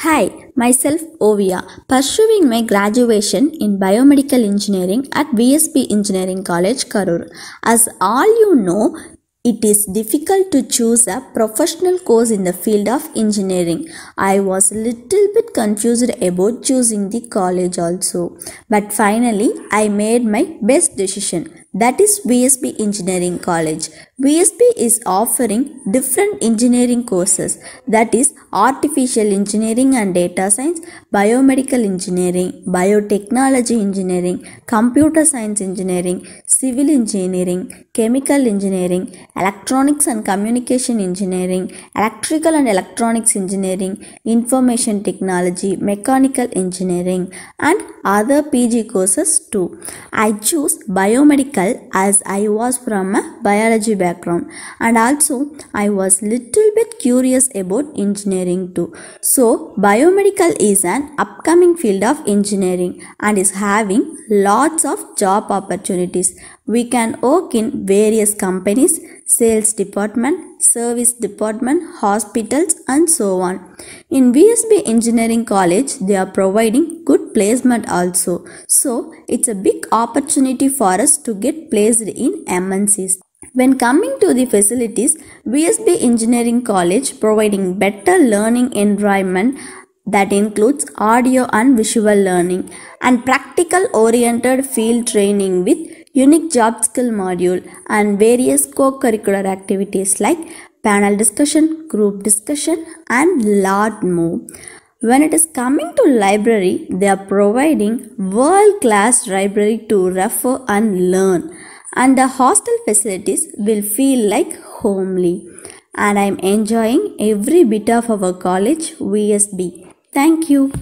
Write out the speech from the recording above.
Hi, myself Ovia, pursuing my graduation in biomedical engineering at VSB Engineering College, Karur. As all you know, it is difficult to choose a professional course in the field of engineering. I was a little bit confused about choosing the college also. But finally, I made my best decision. That is VSB Engineering College. VSB is offering different engineering courses that is artificial engineering and data science, biomedical engineering, biotechnology engineering, computer science engineering, civil engineering, chemical engineering, electronics and communication engineering, electrical and electronics engineering, information technology, mechanical engineering, and other PG courses too. I choose biomedical as I was from a biology background and also I was little bit curious about engineering too. So biomedical is an upcoming field of engineering and is having lots of job opportunities. We can work in various companies, sales department, service department, hospitals and so on. In VSB Engineering College, they are providing good placement also. So, it's a big opportunity for us to get placed in MNCs. When coming to the facilities, VSB Engineering College providing better learning environment that includes audio and visual learning and practical oriented field training with unique job skill module and various co-curricular activities like panel discussion, group discussion and lot more. When it is coming to library, they are providing world-class library to refer and learn and the hostel facilities will feel like homely and I am enjoying every bit of our college VSB. Thank you.